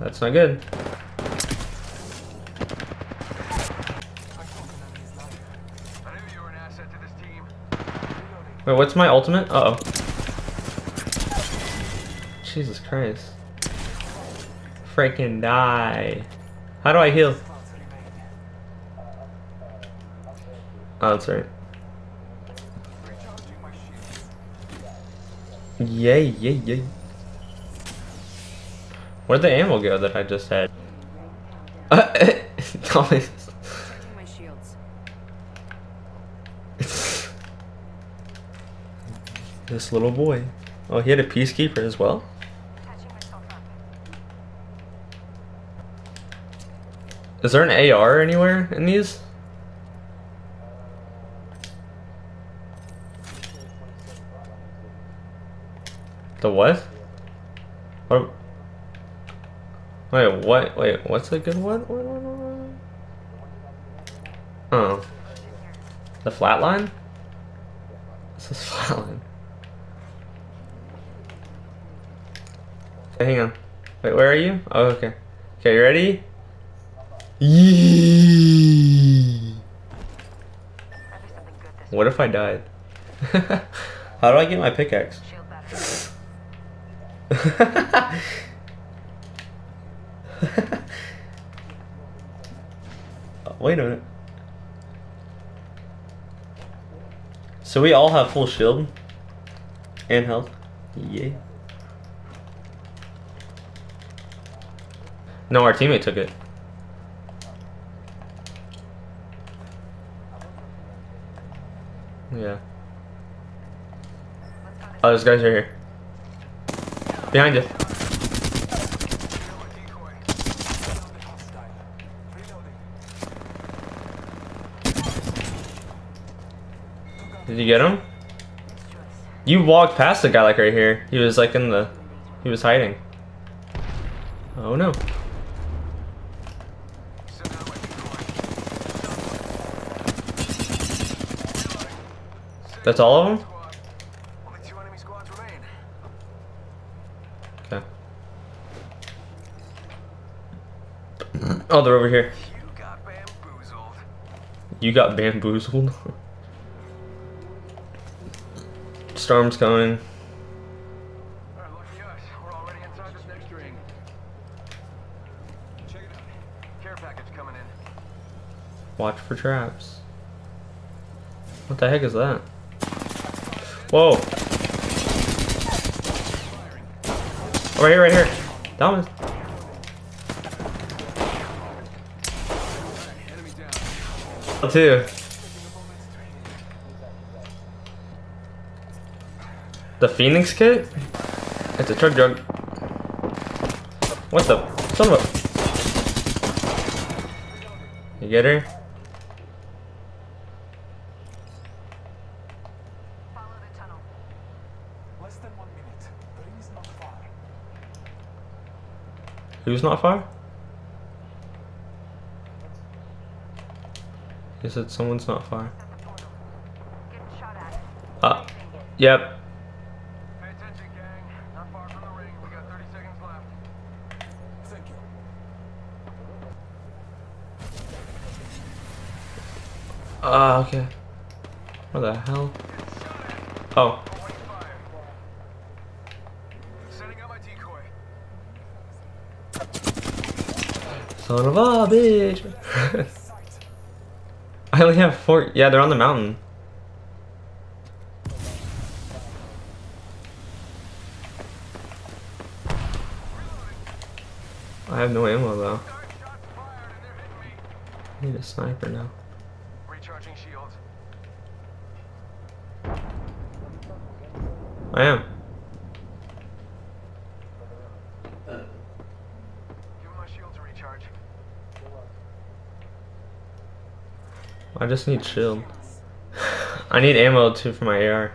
That's not good. Wait, what's my ultimate? Uh oh. Jesus Christ. Freaking die. How do I heal? Oh, that's right. Recharging my shields. Yay, yay, yay. Where'd the ammo go that I just had? Uh, Thomas. My shields. this little boy. Oh, he had a peacekeeper as well? Patching myself up. Is there an AR anywhere in these? The what? What? Wait, what? Wait, what's a good one? What, what, what? Oh. The flatline? This is flatline. Okay, hang on. Wait, where are you? Oh, okay. Okay, you ready? Yee. At least something good this What if I died? How do I get my pickaxe? Wait a minute. So we all have full shield and health. Yay. No, our teammate took it. Yeah. Oh, those guys are here. Behind. Reloading. Did you get him? You walked past the guy like right here. He was like in the. He was hiding. Oh no. That's all of them? Oh, they're over here. You got bamboozled. You got bamboozled. Storm's coming. Watch for traps. What the heck is that? Whoa. Right here, right here. Thomas. Two. The Phoenix kit? It's a truck drug. What the? Son of a. You get her? Follow not tunnel. Less than one minute. The ring is not far. Who's not far? He said someone's not far. Set the portal. Getting shot at. Ah, yep. Pay attention, gang. Not far from the ring. We got 30 seconds left. Thank you. Ah, okay. What the hell? Oh, Awaiting fire. Sending out my decoy. son of a bitch. I only have four. Yeah, they're on the mountain. I have no ammo though. Five shots fired and they're hitting me. I need a sniper now. Recharging shields. I am. I just need shield. I need ammo too for my AR.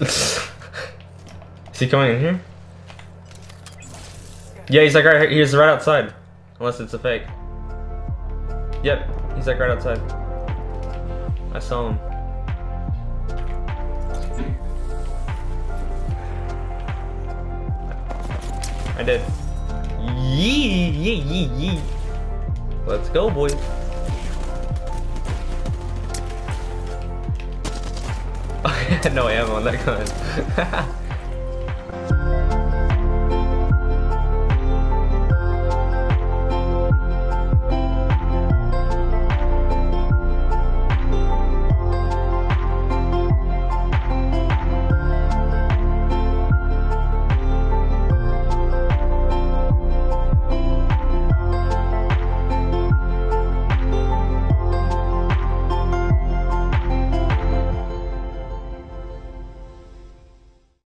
Is he coming in here? Yeah, he's like right. He's right outside. Unless it's a fake. Yep, he's like right outside. I saw him. I did. Yee yee yee yee. Let's go, boys. I had no ammo on that gun.